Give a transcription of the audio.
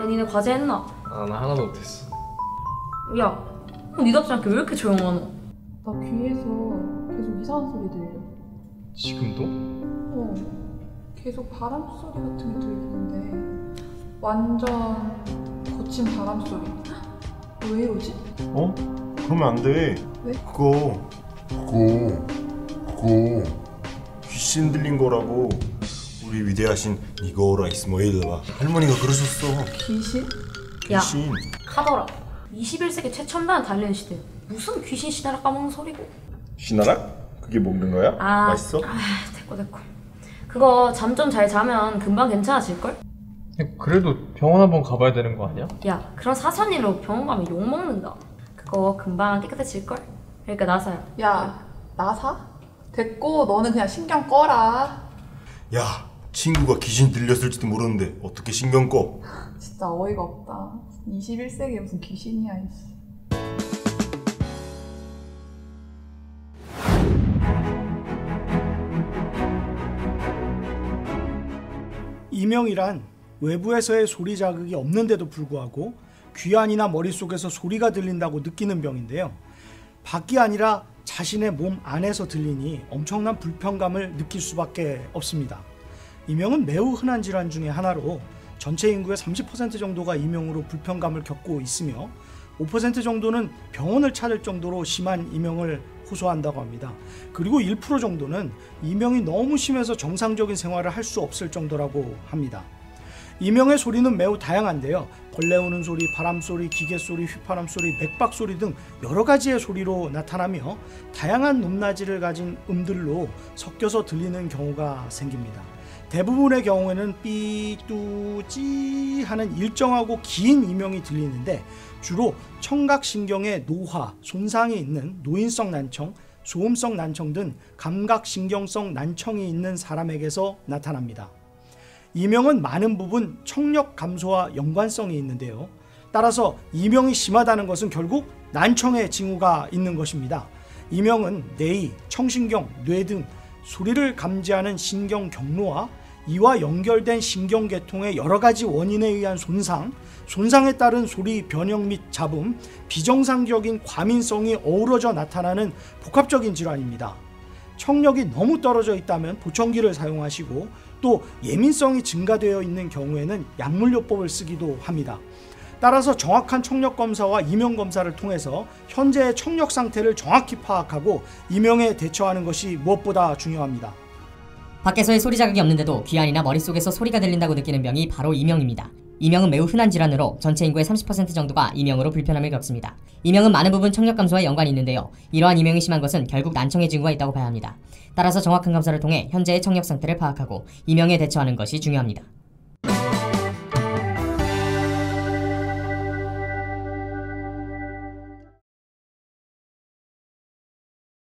야 니네 과제 했나? 아 나 하나도 못했어 야 어, 니답지 않게 왜 이렇게 조용하노? 나 귀에서 계속 이상한 소리 들려. 지금도? 어, 계속 바람 소리 같은 게 들리는데 완전 거친 바람 소리. 왜 이러지? 어? 그러면 안 돼. 왜? 그거 그거 그거 귀신 들린 거라고. 우리 위대하신 니거라 이스마일라 할머니가 그러셨어. 귀신? 야 귀신. 카더라 21세기 최첨단 달리는 시대 무슨 귀신 시나라 까먹는 소리고 신나락? 그게 먹는 거야? 아, 맛있어? 아 됐고 됐고 그거 잠 좀 잘 자면 금방 괜찮아질걸? 그래도 병원 한번 가봐야 되는 거 아니야? 야 그런 사소한 일로 병원 가면 욕 먹는다 그거 금방 깨끗해질걸? 그러니까 나사야 야, 나사? 됐고 너는 그냥 신경 꺼라. 야, 친구가 귀신 들렸을지도 모르는데 어떻게 신경 꺼? 진짜 어이가 없다. 21세기에 무슨 귀신이야, 이씨. 이명이란 외부에서의 소리 자극이 없는데도 불구하고 귀 안이나 머릿속에서 소리가 들린다고 느끼는 병인데요. 밖이 아니라 자신의 몸 안에서 들리니 엄청난 불편감을 느낄 수밖에 없습니다. 이명은 매우 흔한 질환 중의 하나로 전체 인구의 30% 정도가 이명으로 불편감을 겪고 있으며 5% 정도는 병원을 찾을 정도로 심한 이명을 호소한다고 합니다. 그리고 1% 정도는 이명이 너무 심해서 정상적인 생활을 할 수 없을 정도라고 합니다. 이명의 소리는 매우 다양한데요. 벌레 우는 소리, 바람 소리, 기계 소리, 휘파람 소리, 맥박 소리 등 여러 가지의 소리로 나타나며 다양한 높낮이를 가진 음들로 섞여서 들리는 경우가 생깁니다. 대부분의 경우에는 삐뚜찌 하는 일정하고 긴 이명이 들리는데 주로 청각신경의 노화, 손상이 있는 노인성 난청, 소음성 난청 등 감각신경성 난청이 있는 사람에게서 나타납니다. 이명은 많은 부분 청력 감소와 연관성이 있는데요. 따라서 이명이 심하다는 것은 결국 난청의 징후가 있는 것입니다. 이명은 뇌의 청신경, 뇌 등 소리를 감지하는 신경 경로와 이와 연결된 신경계통의 여러 가지 원인에 의한 손상, 손상에 따른 소리 변형 및 잡음, 비정상적인 과민성이 어우러져 나타나는 복합적인 질환입니다. 청력이 너무 떨어져 있다면 보청기를 사용하시고 또 예민성이 증가되어 있는 경우에는 약물요법을 쓰기도 합니다. 따라서 정확한 청력 검사와 이명 검사를 통해서 현재의 청력 상태를 정확히 파악하고 이명에 대처하는 것이 무엇보다 중요합니다. 밖에서의 소리 자극이 없는데도 귀 안이나 머릿속에서 소리가 들린다고 느끼는 병이 바로 이명입니다. 이명은 매우 흔한 질환으로 전체 인구의 30% 정도가 이명으로 불편함을 겪습니다. 이명은 많은 부분 청력 감소와 연관이 있는데요. 이러한 이명이 심한 것은 결국 난청의 징후가 있다고 봐야 합니다. 따라서 정확한 검사를 통해 현재의 청력 상태를 파악하고 이명에 대처하는 것이 중요합니다.